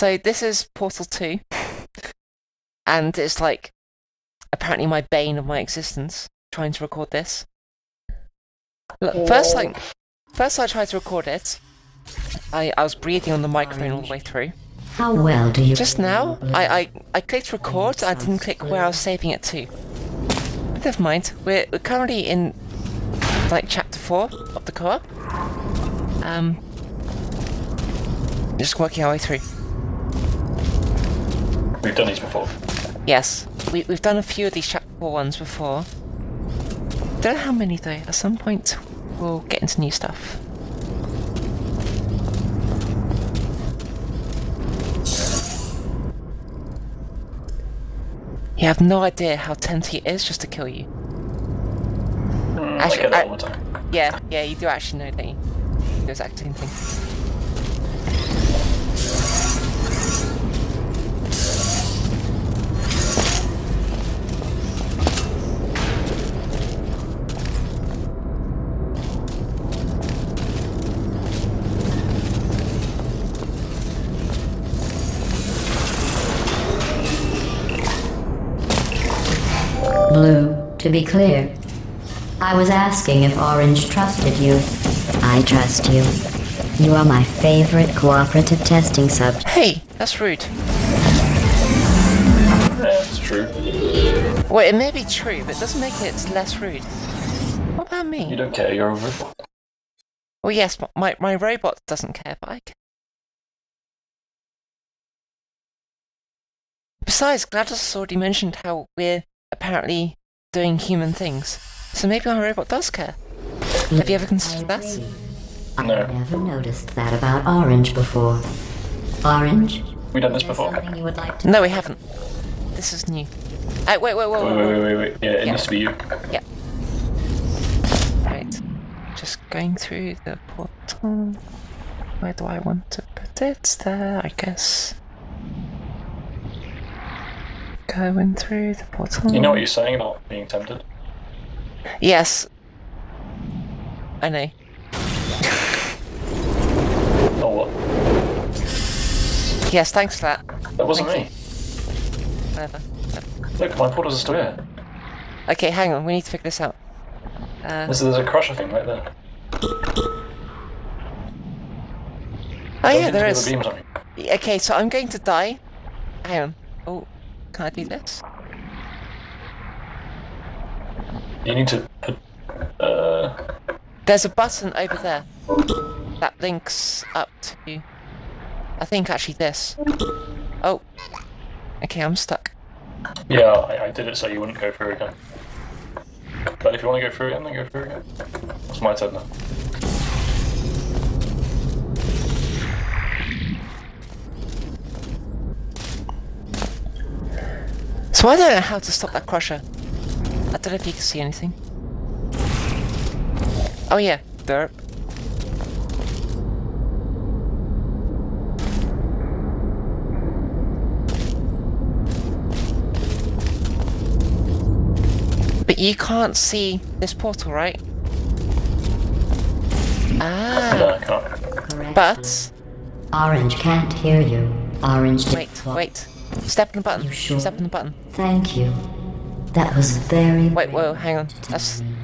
So this is Portal 2. And it's like apparently my bane of my existence trying to record this. Look, first like first I tried to record it. I, I was breathing on the microphone all the way through. How well do you Just now, I, I, I clicked record, I didn't click where I was saving it to. But never mind, we're, we're currently in like chapter 4 of the co-op. Um, just working our way through. We've done these before. Yes, we, we've done a few of these chapter 4 ones before. Don't know how many though, at some point we'll get into new stuff. You have no idea how tempting it is just to kill you. Mm, Actually, that I- all the time. Yeah, yeah, you do actually know, don't you? Those acting thing. To be clear. I was asking if Orange trusted you. I trust you. You are my favorite cooperative testing subject. Hey, that's rude. That's true. Well, it may be true, but it doesn't make it less rude. What about me? You don't care, you're a robot. Well, yes, but my, my robot doesn't care, but I care. Besides, GLaDOS has already mentioned how we're apparently doing human things. So maybe my robot does care. Have you ever considered that? I No. never noticed that about Orange before. Orange? We've done this before. you would like to No, we haven't. This is new. Uh, wait, wait, wait, Wait, wait, wait, wait. wait, wait, wait. Yeah, it Yeah. needs to be you. Right. Just going through the portal. Where do I want to put it? There, I guess. Going through the portal. You know what you're saying about being tempted? Yes. I know. oh, what? Yes, thanks for that. That wasn't Thank me. Whatever. Look, my portals are still here. Okay, hang on. We need to figure this out. Uh, There's, there's a crusher thing right there. oh yeah, Don't there get is. the beams on you. Okay, so I'm going to die. Hang on. Can I do this? You need to put. Uh, There's a button over there that links up to. I think actually this. Oh. Okay, I'm stuck. yeah, I, I did it so you wouldn't go through again. But if you want to go through again, then go through again. It's my turn now. So I don't know how to stop that crusher. I don't know if you can see anything. Oh yeah, derp. But you can't see this portal, right? No, Ah, I can't. but Orange can't hear you. Orange did wait, what- wait. Step on the button. Sure? Step on the button. Thank you. That was very. Wait, whoa, hang on. That's me.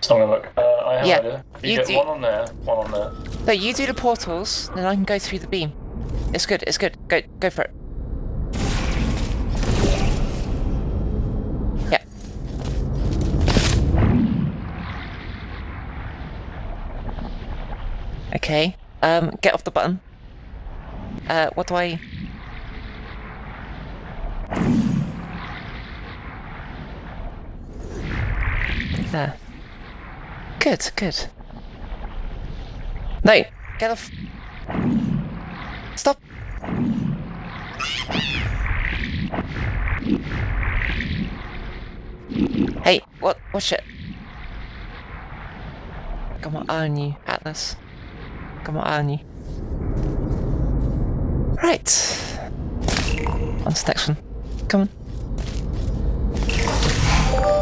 So I'm gonna look. Uh, I have Yeah, idea. You, you get do- one on there, one on there. no. You do the portals, then I can go through the beam. It's good. It's good. Go, go for it. Yeah. Okay. Um, get off the button. Uh, what do I? There. Good, good. No, get off. Stop. Hey, what? Watch it. Come on, eye on you, Atlas. Come on, eye on you. Right. On to the next one. Come on.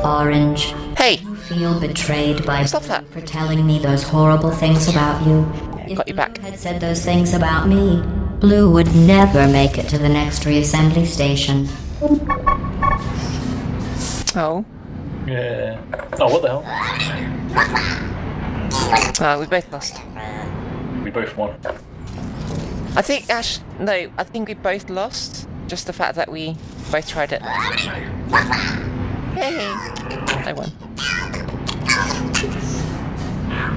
Orange. Hey, You feel betrayed by Stop that. for telling me those horrible things about you. If got you Blue back. had said those things about me, Blue would never make it to the next reassembly station. Oh. Yeah. Oh, what the hell? Uh, we both lost. We both won. I think Ash. No, I think we both lost. Just the fact that we both tried it. Hey, I won.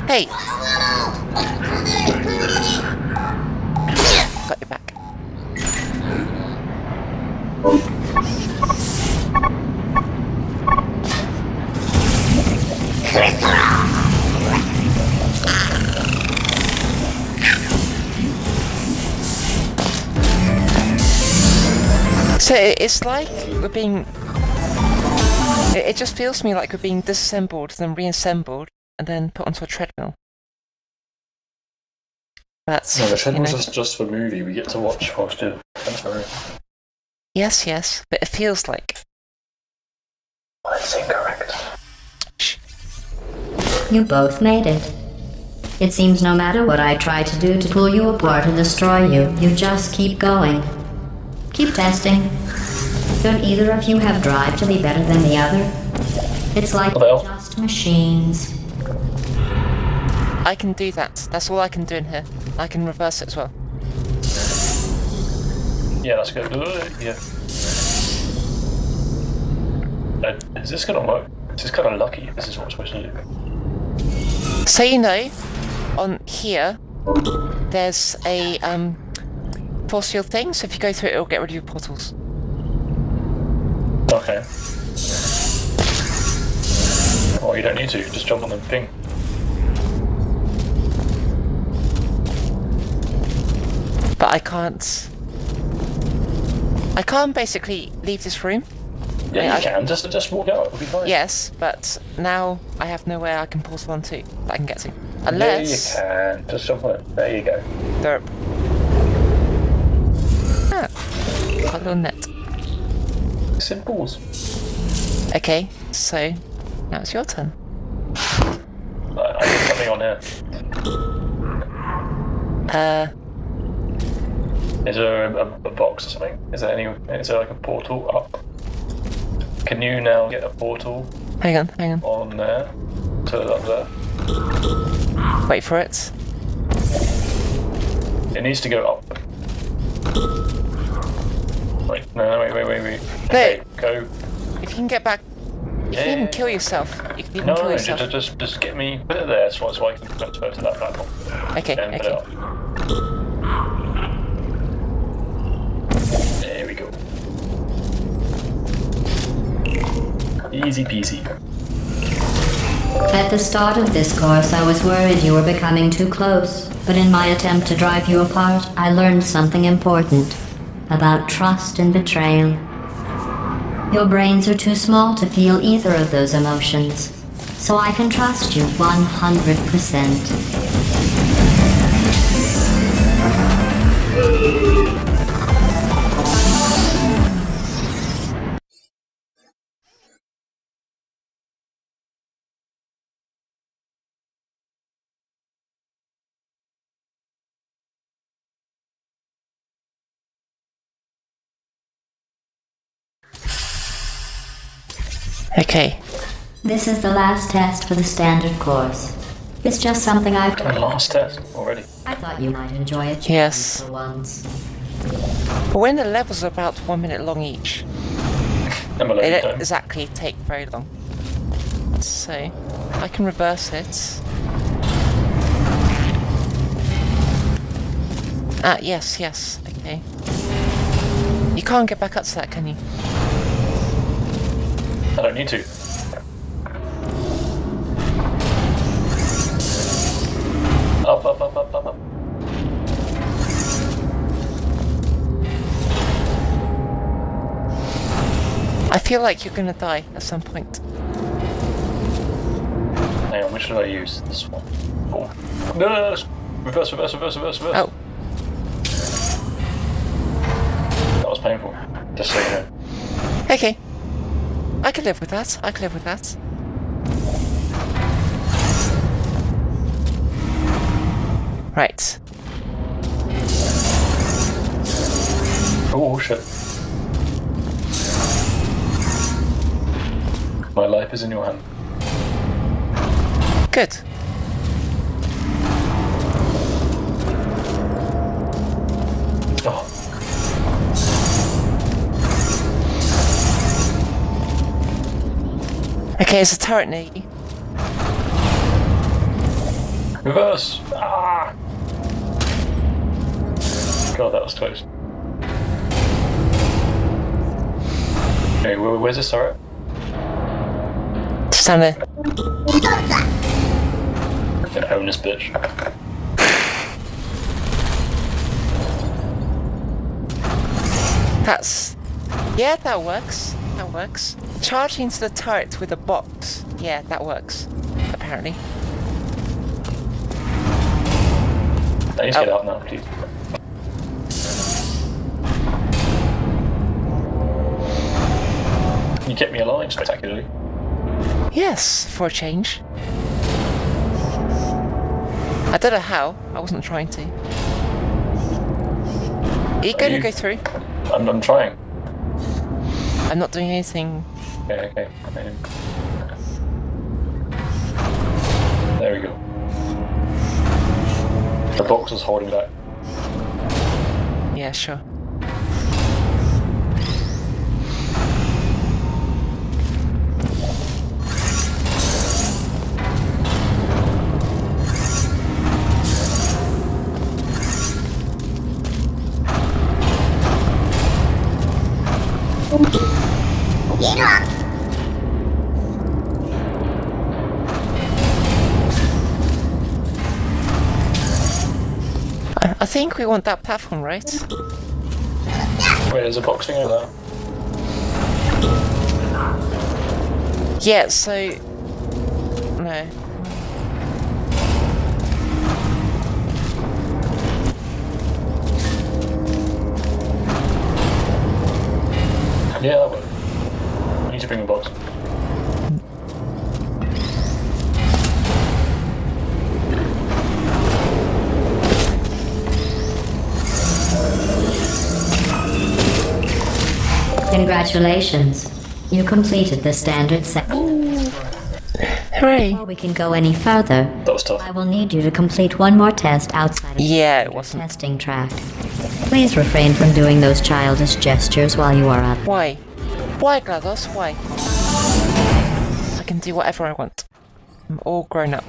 Hey. Got your back. So it's like we're being. It, it just feels to me like we're being disassembled, then reassembled, and then put onto a treadmill. That's No, the you treadmill's know- just, just for movie. We get to watch whilst you're transferring. yes, yes, but it feels like. That's incorrect. Shh. You both made it. It seems no matter what I try to do to pull you apart and destroy you, you just keep going. Keep testing. Don't either of you have drive to be better than the other? It's like What the hell? just machines. I can do that. That's all I can do in here. I can reverse it as well. Yeah, that's good. Yeah. Uh, is this gonna work? This is kind of lucky. This is what we're supposed to do. So you know, on here, there's a um, force field thing. So if you go through it, it'll get rid of your portals. Okay. Oh, you don't need to. Just jump on the thing. But I can't. I can't basically leave this room. Yeah, Yeah, you can. Just just walk out. It'll be fine. Yes, but now I have nowhere I can portal onto that I can get to. Yeah, Unless you can. Just jump on it. There you go. they're. Ah, a little net. Simples. Okay, so now it's your turn. I, I did something on here. Uh, Is there a, a, a box or something? Is there any? Is there like a portal up? Can you now get a portal hang on, hang on. on there to up there? Wait for it. It needs to go up. Wait, no, no, wait, wait, wait, wait. Hey. Okay, go. If you can get back, you Yeah, can kill yourself. You can even No, kill no, yourself. just, just, just get me, put it there so, so I can transfer to that platform. Okay, And okay. There we go. Easy peasy. At the start of this course, I was worried you were becoming too close. But in my attempt to drive you apart, I learned something important about trust and betrayal. Your brains are too small to feel either of those emotions. So I can trust you 100%. Okay. This is the last test for the standard course. It's just something I've. My last test already. I thought you might enjoy it Yes. for once. But when the levels are about one minute long each, I'm a they load don't time. exactly take very long. So, I can reverse it. Ah, yes, yes, okay. You can't get back up to that, can you? I don't need to. Up, up, up, up, up, up. I feel like you're gonna die at some point. Hang on, which should I use? This one. Oh. No, no, no. Reverse, reverse, reverse, reverse, reverse. Oh, That was painful. Just so you know. okay. I can live with that. I can live with that. Right. Oh shit. My life is in your hand. Good. Okay, it's a turret near reverse! Ah! God, that was close. Okay, where, where's this turret? Stand there. Gonna own this bitch. That's. Yeah, that works. That works. Charging into the turret with a box. Yeah, that works. Apparently. I need to get Oh. out now, please. You kept me alive spectacularly. Yes, for a change. I don't know how. I wasn't trying to. Are you going to you- go through? I'm, I'm trying. I'm not doing anything. Okay, okay. okay. There we go. The box is holding back. Yeah, sure. I, think we want that platform, right? Wait, there's a box thing over there. Yeah, so. No. Yeah, that worked. I need to bring the box. Congratulations. You completed the standard section. Hooray! Before we can go any further, That was tough. I will need you to complete one more test outside of Yeah, it the wasn't. testing track. Please refrain from doing those childish gestures while you are up. Why? Why, GLaDOS? Why? I can do whatever I want. I'm all grown up.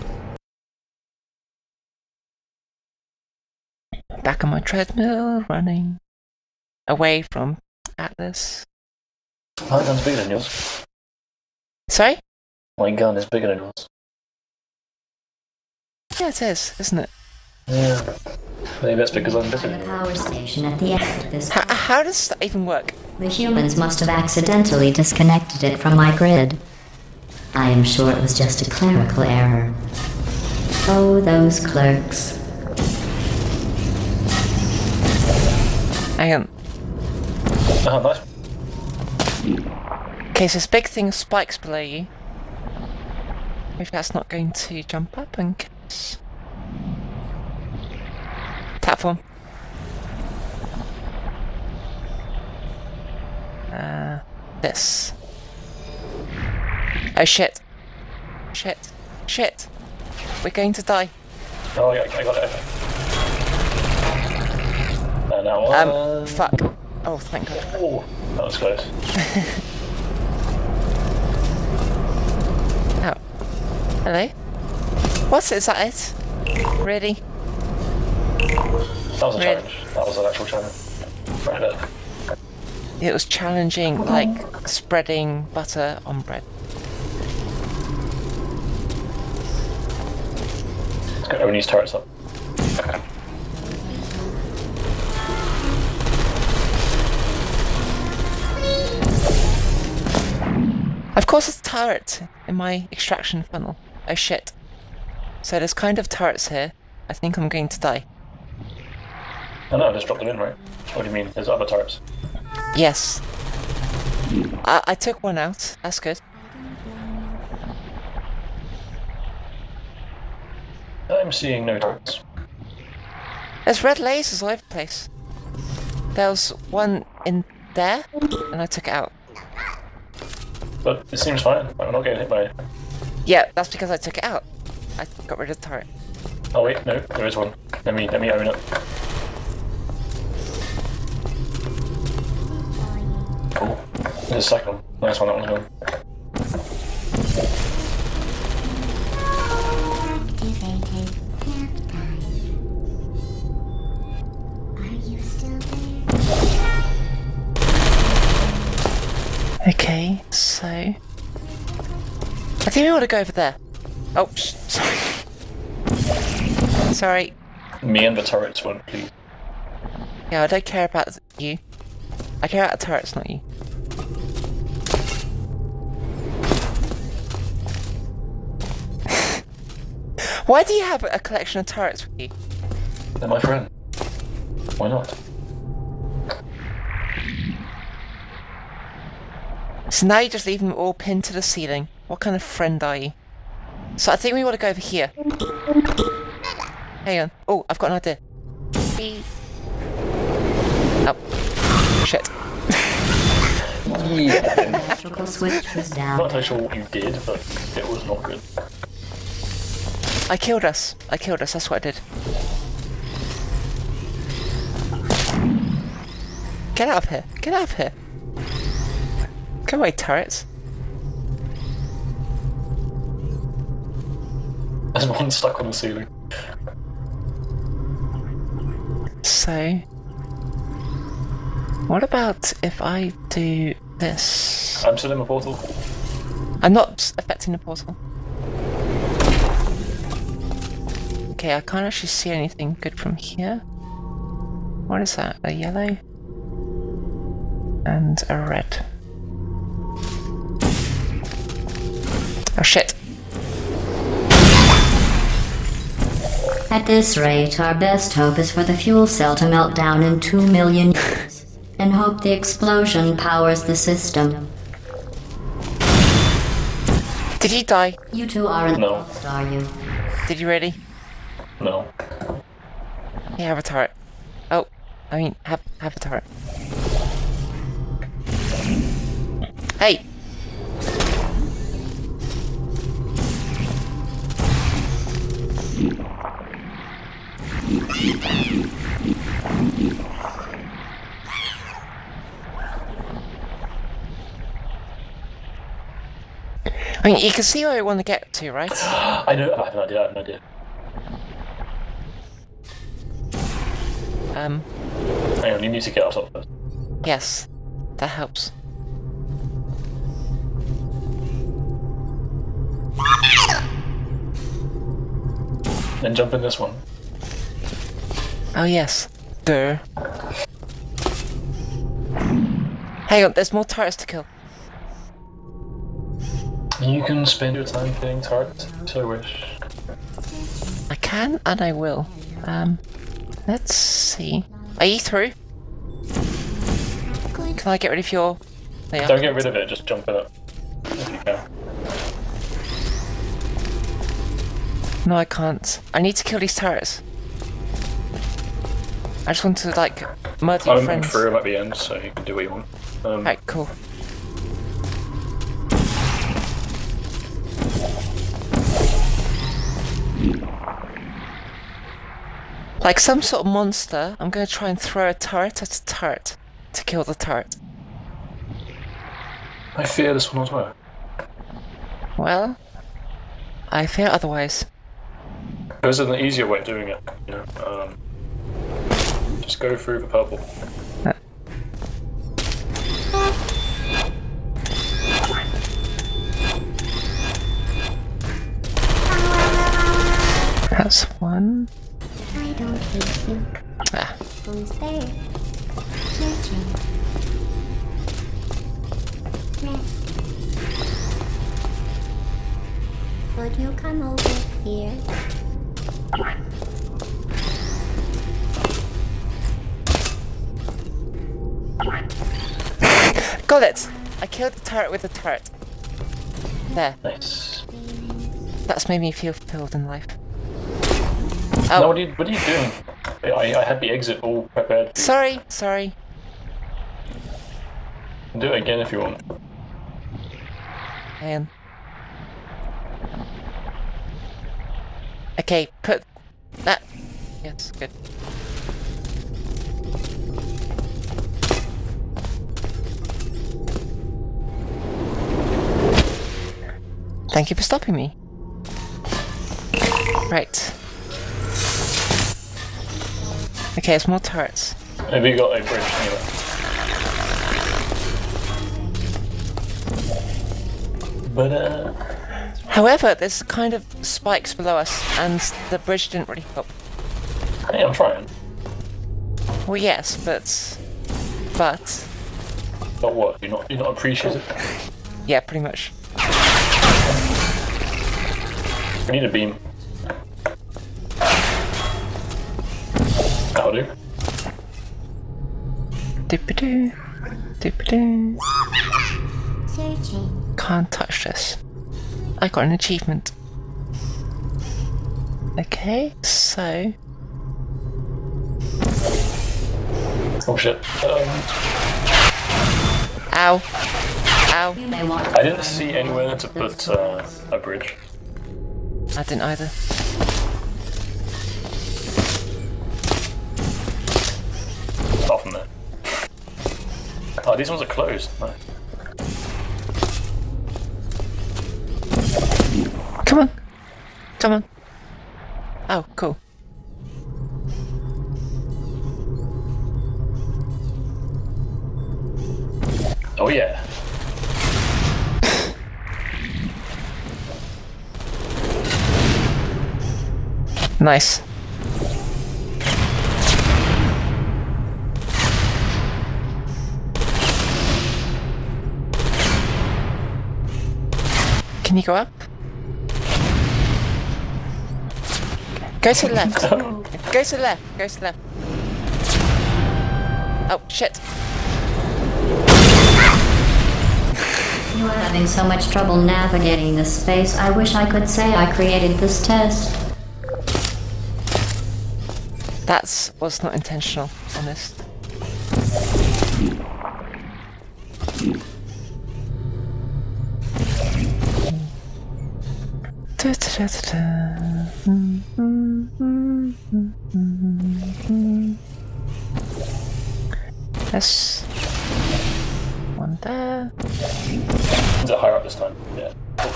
Back on my treadmill, running away from Atlas. My gun's bigger than yours. Sorry? My gun is bigger than yours. Yeah, it is, isn't it? Yeah. Maybe that's because I'm bigger The than you. power station at the end of this. How, how does that even work? The humans must have accidentally disconnected it from my grid. I am sure it was just a clerical error. Oh, those clerks. Hang on. Oh, nice. Okay, so this big thing spikes below you. Maybe that's not going to jump up and catch. Platform. Uh, this. Oh shit. Shit. Shit. We're going to die. Oh, yeah, I got it. Okay. And now Um, fuck. Oh, thank god. Oh, that was close. Oh. Hello? What? Is that it? Really? That was a challenge. That was an actual challenge. Right. It was challenging, like spreading butter on bread. Let's get Oni's turrets up. Of course, there's a turret in my extraction funnel. Oh shit. So there's kind of turrets here. I think I'm going to die. Oh no, I just dropped them in, right? What do you mean? There's other turrets. Yes. I, I took one out. That's good. I'm seeing no turrets. There's red lasers all over the place. There was one in there, and I took it out. But it seems fine. I'm not getting hit by it. Yeah, that's because I took it out. I got rid of the turret. Oh wait, no, there is one. Let me let me own it. Cool. There's a second one. Nice one, that one's gone. Activated. Are you still there? Okay, so I think we want to go over there. Oh, sh- sorry. sorry. Me and the turrets won't please. Yeah, I don't care about you. I care about the turrets, not you. Why do you have a collection of turrets with you? They're my friend. Why not? So now you just leave them all pinned to the ceiling. What kind of friend are you? So I think we want to go over here. Hang on. Oh, I've got an idea. Beep. Oh. Shit. Yeah. Electrical switch was down. not entirely sure what you did, but it was not good. I killed us. I killed us. That's what I did. Get out of here. Get out of here. Go away, turrets. There's one stuck on the ceiling. So, what about if I do this? I'm still in the portal. I'm not affecting the portal. Okay, I can't actually see anything good from here. What is that? A yellow? And a red. Oh shit. At this rate, our best hope is for the fuel cell to melt down in two million years, and hope the explosion powers the system. Did he die? You two aren't No. lost, are you? Did you really? No. Yeah, have a turret. Oh, I mean, have, have a turret. Hey! I mean, you can see where I want to get to, right? I know. I have an idea. I have an idea. Um, Hang on, you need to get us up first. yes, that helps. Then jump in this one. Oh yes. there. Hang on, there's more turrets to kill. You can spend your time killing turrets, if you wish. I can and I will. Um, let's see. Are you through? Can I get rid of your? There you are. Don't get rid of it, just jump in it. If No, I can't. I need to kill these turrets. I just want to like murder your I'm through at the end, so you can do what you want. Um, Alright, cool. Like some sort of monster, I'm gonna try and throw a turret at a turret to kill the turret. I fear this one as well. Well, I fear otherwise. There's an easier way of doing it. You know, um, just go through the purple. That's one. I don't hate you. Ah, Who's there? Searching. Rest. Would you come over here? Got it! I killed the turret with the turret. There. Nice. That's made me feel fulfilled in life. Oh, what are you, what are you doing? I, I had the exit all prepared. sorry, sorry. do it again if you want. And okay, put that. Yes, good. Thank you for stopping me. Right. Okay, it's more turrets. Have you got a bridge anyway? But uh, However, there's kind of spikes below us, and the bridge didn't really help. hey, I'm trying. Well, yes, but but But what? You're not you're not appreciate it? yeah, pretty much. We need a beam. That'll do. Doop-a-doo, doop-a-doo. Can't touch this. I got an achievement. Okay, so Oh shit. Um, ow, ow. You may want I didn't see anywhere to put uh, a bridge. I didn't either. Apart from there. Oh, these ones are closed. No. Come on, come on. Oh, cool. Oh yeah. Nice. Can you go up? Go to the left. Go to the left. Go to the left. Oh, shit. You are having so much trouble navigating this space. I wish I could say I created this test. That was not intentional, honest. Da, da, da, Yes. One there. Is it higher up this time? Yeah. Oh.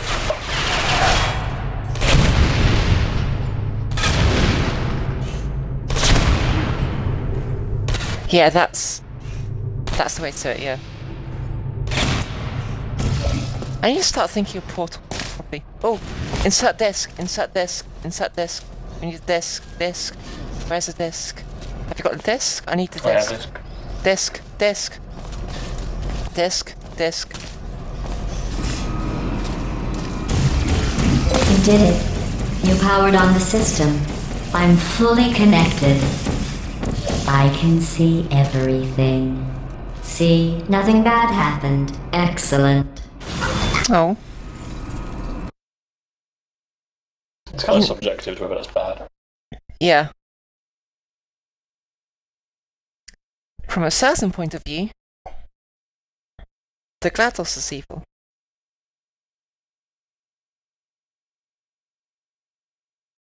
Yeah, that's that's the way to do it. Yeah. I need to start thinking of portal properly. Oh, insert disk, insert disk, insert disk. We need a disk, disk. Where's the disk? Have you got the disk? I need the oh, disk. This. Disk, disk, disk, disk. You did it. You powered on the system. I'm fully connected. I can see everything. See, nothing bad happened. Excellent. Oh, It's kind of subjective to whether that's bad. yeah. From a certain point of view, the GLaDOS is evil.